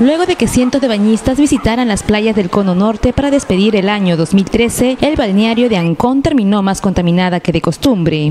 Luego de que cientos de bañistas visitaran las playas del Cono Norte para despedir el año 2013, el balneario de Ancón terminó más contaminada que de costumbre.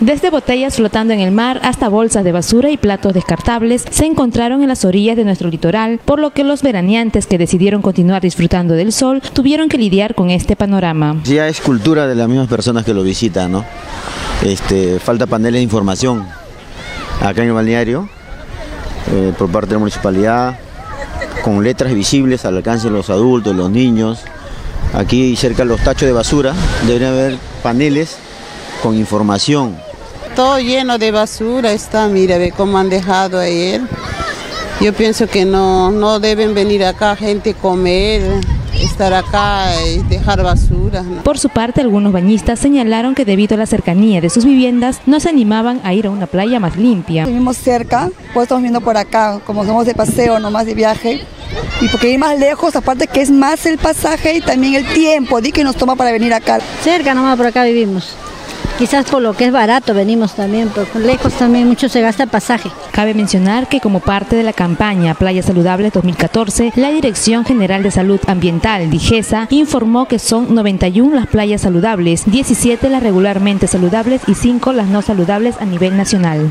Desde botellas flotando en el mar hasta bolsas de basura y platos descartables se encontraron en las orillas de nuestro litoral, por lo que los veraneantes que decidieron continuar disfrutando del sol tuvieron que lidiar con este panorama. Ya es cultura de las mismas personas que lo visitan, ¿no? Este, falta paneles de información acá en el balneario eh, por parte de la municipalidad con letras visibles al alcance de los adultos, los niños. Aquí cerca de los tachos de basura deberían haber paneles con información todo lleno de basura está, mira, ve cómo han dejado ayer. Yo pienso que no, no deben venir acá gente comer, estar acá y dejar basura. Por su parte, algunos bañistas señalaron que debido a la cercanía de sus viviendas no se animaban a ir a una playa más limpia. Vivimos cerca, pues estamos viendo por acá, como somos de paseo, no más de viaje. Y porque ir más lejos, aparte que es más el pasaje y también el tiempo di que nos toma para venir acá. Cerca nomás por acá vivimos. Quizás por lo que es barato venimos también, porque lejos también mucho se gasta pasaje. Cabe mencionar que como parte de la campaña Playa Saludable 2014, la Dirección General de Salud Ambiental, DIGESA, informó que son 91 las playas saludables, 17 las regularmente saludables y 5 las no saludables a nivel nacional.